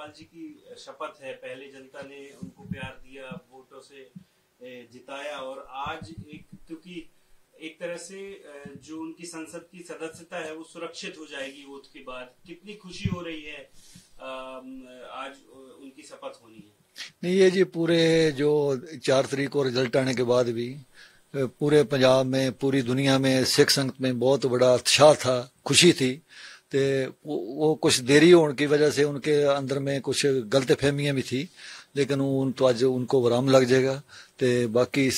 पाल जी की शपथ है। पहले जनता ने उनको प्यार दिया, वोटों से जिताया और आज एक, क्योंकि एक तरह से जो उनकी संसद की सदस्यता है, वो सुरक्षित हो जाएगी वोट के बाद। कितनी खुशी हो रही है आज उनकी शपथ होनी है। नहीं, ये जी पूरे जो चार तारीख को रिज़ल्ट आने के बाद भी, पूरे पंजाब में, पूरी दुनिया में, सिख संगत में बहुत बड़ा उत्साह था, खुशी थी। ते वो कुछ देरी होने की वजह से उनके अंदर में कुछ गलत फहमियाँ भी थी, लेकिन उन तो आज उनको वराम लग जाएगा। तो बाकी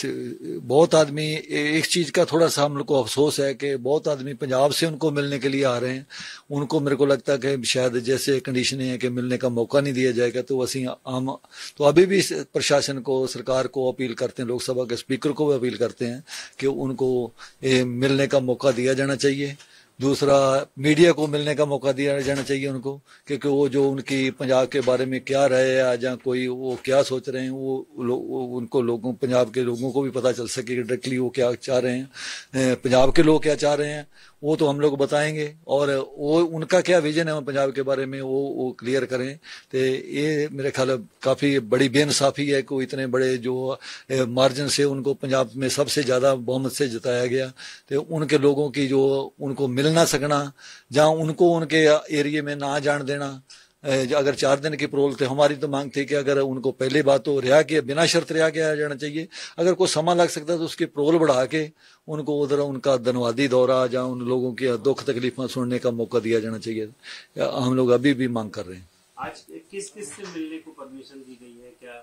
बहुत आदमी एक चीज़ का थोड़ा सा हम लोग को अफसोस है कि बहुत आदमी पंजाब से उनको मिलने के लिए आ रहे हैं। उनको मेरे को लगता है कि शायद जैसे कंडीशन है कि मिलने का मौका नहीं दिया जाएगा तो वसी आम तो अभी भी प्रशासन को, सरकार को अपील करते हैं, लोकसभा के स्पीकर को भी अपील करते हैं कि उनको मिलने का मौका दिया जाना चाहिए। दूसरा मीडिया को मिलने का मौका दिया जाना चाहिए उनको क्योंकि वो जो उनकी पंजाब के बारे में क्या रहे या या कोई वो क्या सोच रहे हैं वो, वो उनको लोगों पंजाब के लोगों को भी पता चल सके डायरेक्टली वो क्या चाह रहे हैं पंजाब के लोग क्या चाह रहे हैं वो तो हम लोग बताएँगे और वो, उनका क्या विजन है पंजाब के बारे में, वो वो क्लियर करें। तो ये मेरे ख्याल काफ़ी बड़ी बेनसाफी है कि इतने बड़े जो मार्जिन से उनको पंजाब में सबसे ज़्यादा बहुमत से जताया गया। तो उनके लोगों की जो, उनको मिल ना सकना, जहाँ उनको उनके एरिए में ना जान देना अगर चार दिन की प्रोल थे, हमारी तो मांग थी कि अगर उनको पहली बात तो रिहा किया, बिना शर्त रिहा किया जाना चाहिए। अगर कोई समा लग सकता तो उसकी प्रोल बढ़ा के उनको उधर उनका धनवादी दौरा या उन लोगों की दुख तकलीफा सुनने का मौका दिया जाना चाहिए। हम लोग अभी भी मांग कर रहे हैं। आज किस किस से मिलने को परमिशन दी गई है? क्या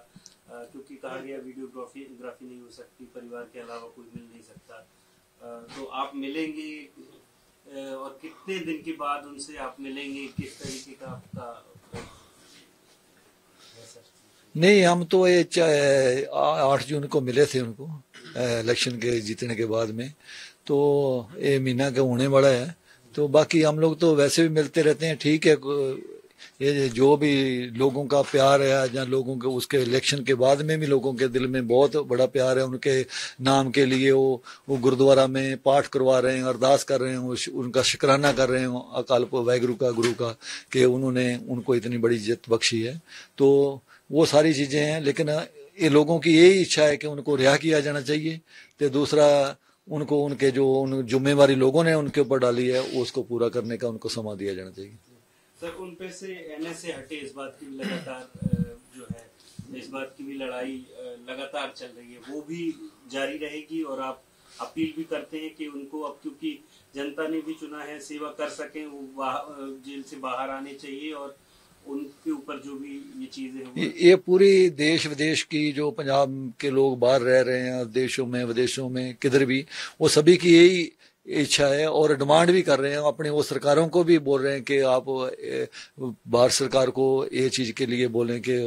क्योंकि कहा गया वीडियोग्राफी ग्राफी नहीं हो सकती, परिवार के अलावा कोई मिल नहीं सकता। तो आप मिलेंगे और कितने दिन के बाद उनसे आप मिलेंगे? किस तरीके का आपका नहीं, हम तो ये आठ जून को मिले थे उनको इलेक्शन के जीतने के बाद में। तो ये महीना का होने वाला है। तो बाकी हम लोग तो वैसे भी मिलते रहते हैं, ठीक है ये जो भी लोगों का प्यार है या लोगों के, उसके इलेक्शन के बाद में भी लोगों के दिल में बहुत बड़ा प्यार है, उनके नाम के लिए वो वो गुरुद्वारा में पाठ करवा रहे हैं, अरदास कर रहे हैं उनका शुक्राना कर रहे हैं अकाल वाहगुरु का गुरु का, कि उन्होंने, उनको इतनी बड़ी इज़्ज़त बख्शी है। तो वो सारी चीज़ें हैं, लेकिन ये लोगों की यही इच्छा है कि उनको रिहा किया जाना चाहिए। तो दूसरा, उनको उनके जो उन जुम्मेवारी लोगों ने उनके ऊपर डाली है उसको पूरा करने का उनको समा दिया जाना चाहिए। सर, उन पे से एनएसए हटे इस बात की लगातार जो है, इस बात की भी लड़ाई लगातार चल रही है। वो भी जारी रहेगी और आप अपील भी करते हैं कि उनको अब क्योंकि जनता ने भी चुना है, सेवा कर सकें, वो जेल से बाहर आने चाहिए और उनके ऊपर जो भी ये चीज़ें हैं ये पूरी देश विदेश की जो पंजाब के लोग बाहर रह रहे हैं, देशों में, विदेशों में, किधर भी, वो सभी की यही इच्छा है और डिमांड भी कर रहे हैं। अपने वो सरकारों को भी बोल रहे हैं कि आप भारत सरकार को ये चीज़ के लिए बोलें कि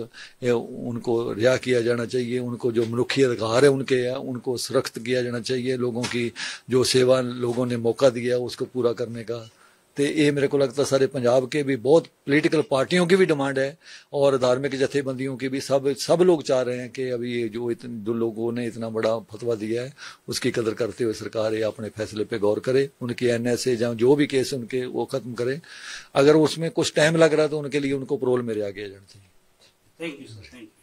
उनको रिहा किया जाना चाहिए। उनको जो मनुखी अधिकार है, उनके है उनको सुरक्षित किया जाना चाहिए। लोगों की जो सेवा, लोगों ने मौका दिया उसको पूरा करने का। तो ये मेरे को लगता सारे पंजाब के भी बहुत पॉलिटिकल पार्टियों की भी डिमांड है और धार्मिक जथेबंदियों की भी सब सब लोग चाह रहे हैं कि अभी ये जो इतने, जो लोगों ने इतना बड़ा फतवा दिया है, उसकी कदर करते हुए सरकार ये अपने फैसले पे गौर करे, उनके एन एस जो भी केस उनके, वो खत्म करे। अगर उसमें कुछ टाइम लग रहा है तो उनके लिए उनको प्रोल में किया जाना चाहिए thank you sir thank you